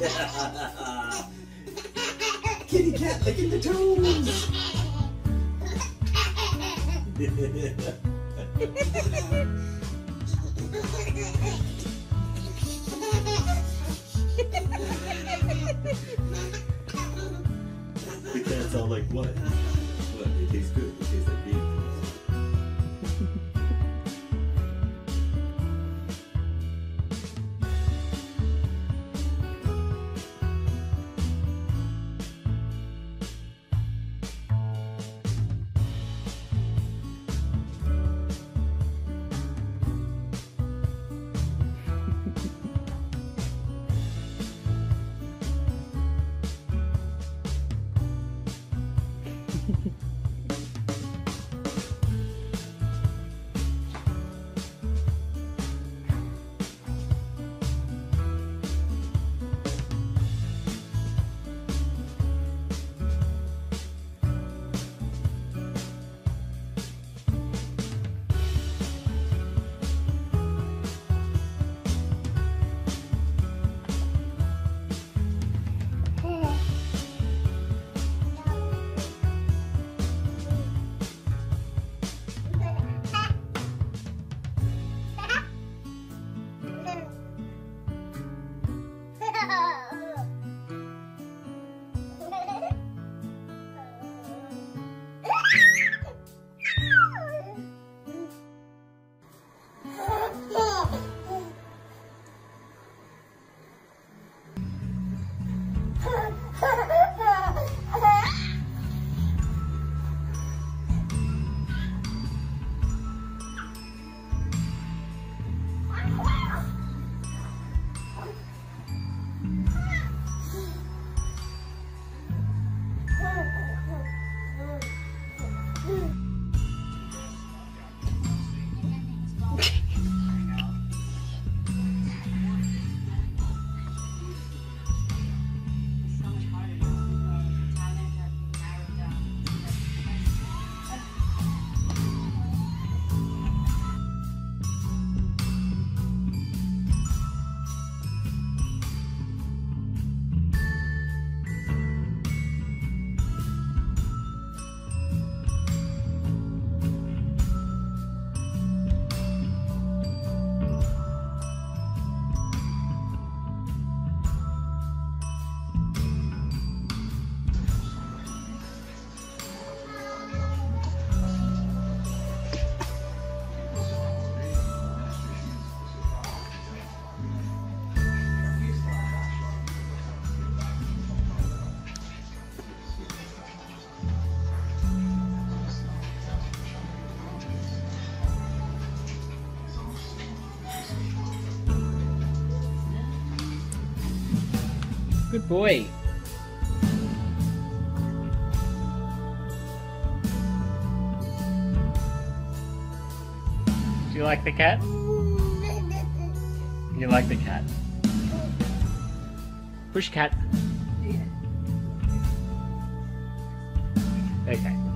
Kitty cat licking the toes. the cat's all like, what? What? It tastes good. It tastes like beans. Good boy. Do you like the cat? You like the cat? Push cat. Okay.